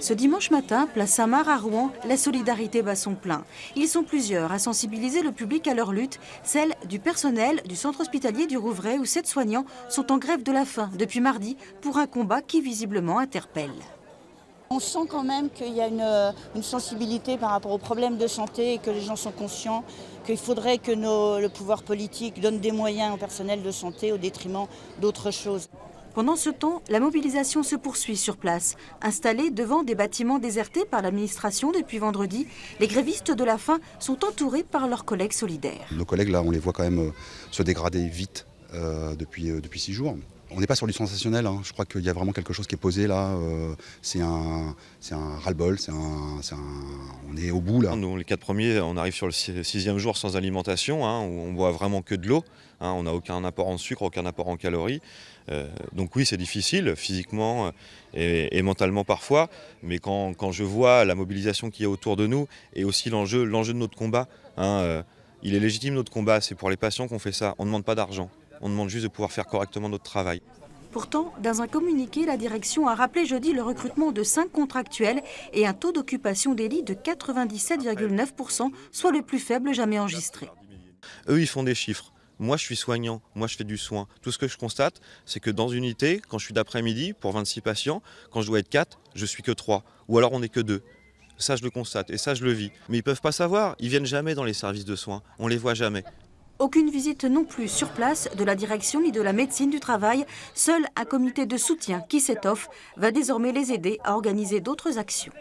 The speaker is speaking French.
Ce dimanche matin, place Saint-Marc à Rouen, la solidarité bat son plein. Ils sont plusieurs à sensibiliser le public à leur lutte, celle du personnel du centre hospitalier du Rouvray où sept soignants sont en grève de la faim depuis mardi pour un combat qui visiblement interpelle. On sent quand même qu'il y a une, sensibilité par rapport aux problèmes de santé et que les gens sont conscients qu'il faudrait que le pouvoir politique donne des moyens au personnel de santé au détriment d'autres choses. Pendant ce temps, la mobilisation se poursuit sur place. Installés devant des bâtiments désertés par l'administration depuis vendredi, les grévistes de la faim sont entourés par leurs collègues solidaires. Nos collègues, là, on les voit quand même euh, se dégrader vite euh, depuis, euh, depuis six jours. On n'est pas sur du sensationnel, hein. je crois qu'il y a vraiment quelque chose qui est posé là. c'est un, un ras-le-bol, on est au bout là. Nous, les quatre premiers, on arrive sur le sixième jour sans alimentation, hein, où on boit vraiment que de l'eau. Hein. on n'a aucun apport en sucre, aucun apport en calories. Euh, donc oui, c'est difficile physiquement euh, et, mentalement parfois, mais quand, je vois la mobilisation qu'il y a autour de nous et aussi l'enjeu, de notre combat, hein, euh, il est légitime notre combat, c'est pour les patients qu'on fait ça. On ne demande pas d'argent, on demande juste de pouvoir faire correctement notre travail. Pourtant, dans un communiqué, la direction a rappelé jeudi le recrutement de 5 contractuels et un taux d'occupation des lits de 97,9%, soit le plus faible jamais enregistré. Eux, ils font des chiffres. Moi, je suis soignant, moi, je fais du soin. Tout ce que je constate, c'est que dans une unité, quand je suis d'après-midi pour 26 patients, quand je dois être 4, je suis que 3. Ou alors on n'est que 2. Ça, je le constate et ça, je le vis. Mais ils ne peuvent pas savoir. Ils viennent jamais dans les services de soins. On les voit jamais. Aucune visite non plus sur place de la direction ni de la médecine du travail. Seul un comité de soutien qui s'étoffe va désormais les aider à organiser d'autres actions.